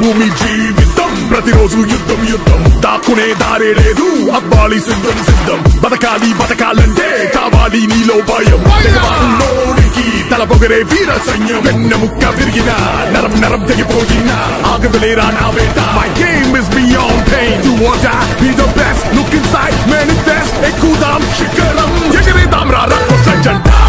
భూమి జీవితం. ప్రతిరోజు యుద్ధం యుద్ధం. దాక్కునే దారే లేదు. అబ్బాలి సిద్ధం సిద్ధం. బతకాలి బతకాలంటే కావాలి నీలో భయం. తెగవాసుల్లోనికి తల పొగరే వీర సైన్యం. వెన్న ముక్క విరిగిన నరం నరం తెగిపోయిన. ఆగదులేరా నా వేట? My game is beyond pain to what be the best look inside manifest ఎక్కుదాం శిఖరం. ఎగరేదాం రా రక్త జంట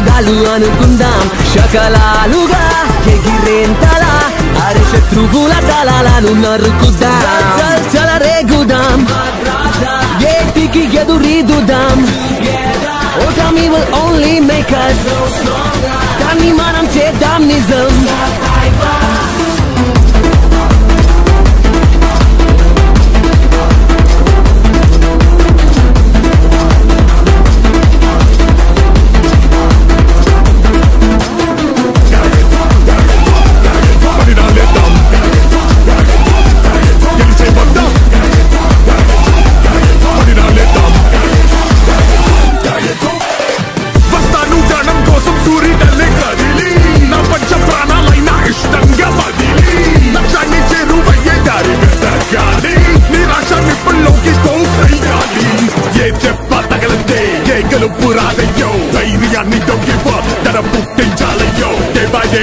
ఆయుధాలు అనుకుందాం. శకలాలుగా ఎగిరేంతలా అరే శత్రువుల తలాలను నరుకుదాం. చల్ చల రేగుదాం. ఏటికి ఎదురీదుదాం. ఓటమి will only make us. దాన్ని మనం చేద్దాం నిజం. చెప్ప తగలంటే కేకలు పురాదయ్యో ధైర్యాన్ని డొంగివ్వ తన పుట్టించాలయ్యో? Day by day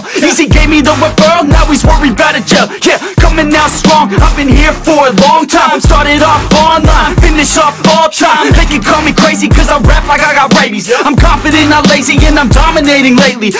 Easy gave me the referral. Now he's worried about a jail. Yeah, coming out strong. I've been here for a long time. Started off online, finish off all time. They can call me crazy cause I rap like I got rabies. I'm confident, not lazy, and I'm dominating lately.